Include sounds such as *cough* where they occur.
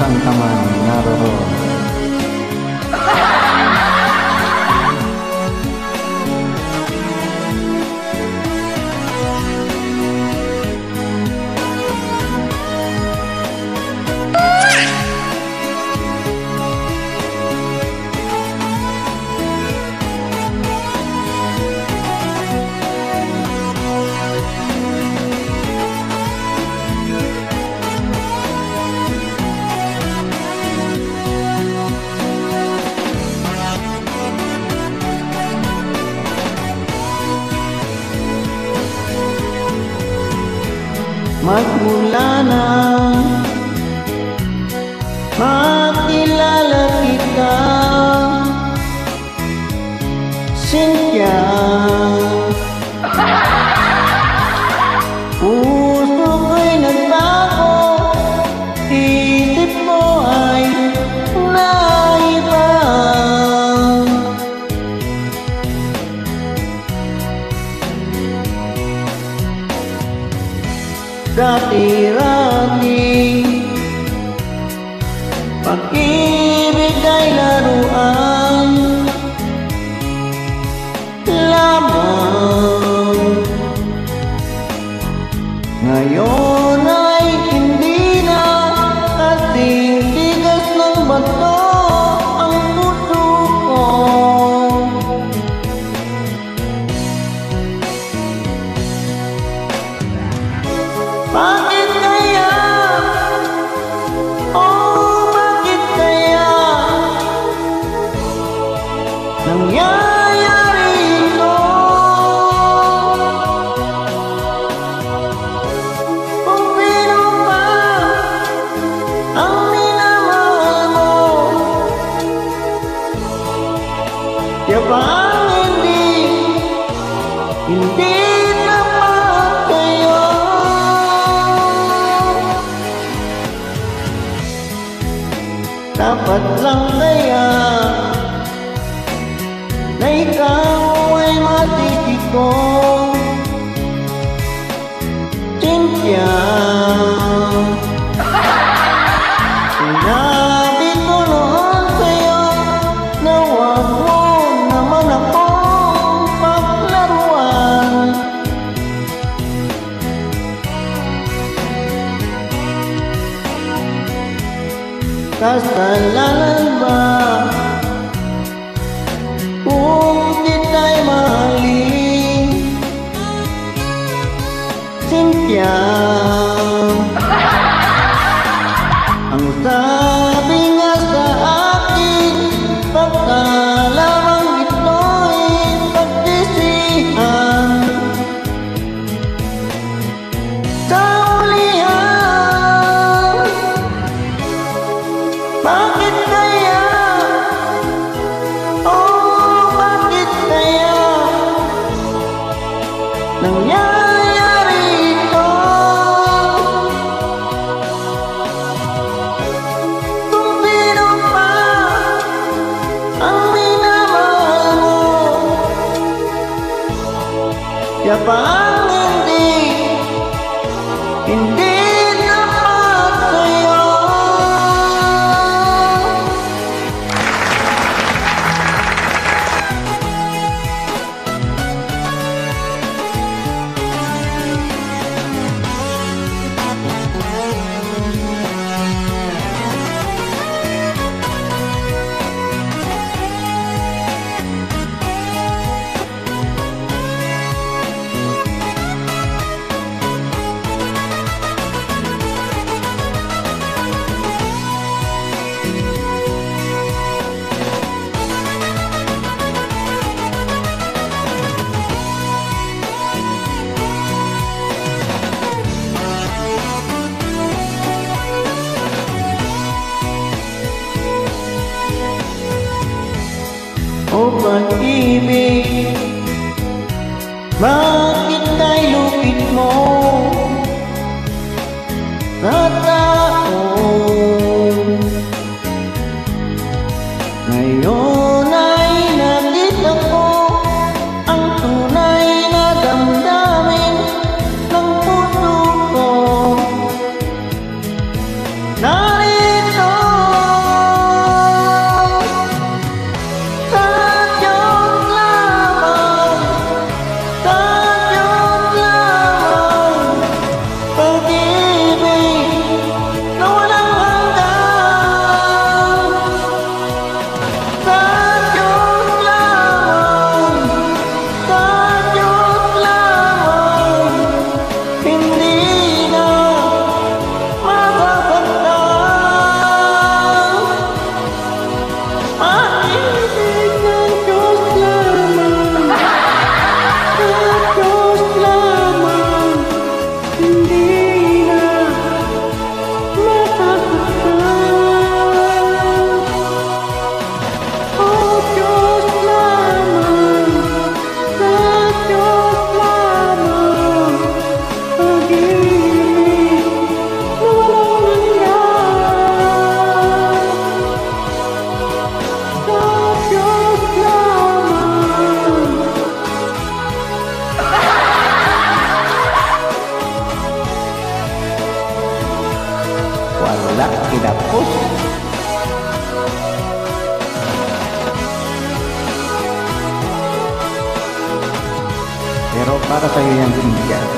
isang kamay naroroon. Magmula na. Makilala kita Cynthia. Oh *laughs* dati-rati Pag-ibig ay laro Yabang hindi, hindi naman kayo. Dapat lang kaya. hasta 봐 anymore. Para sa iyo yan, India.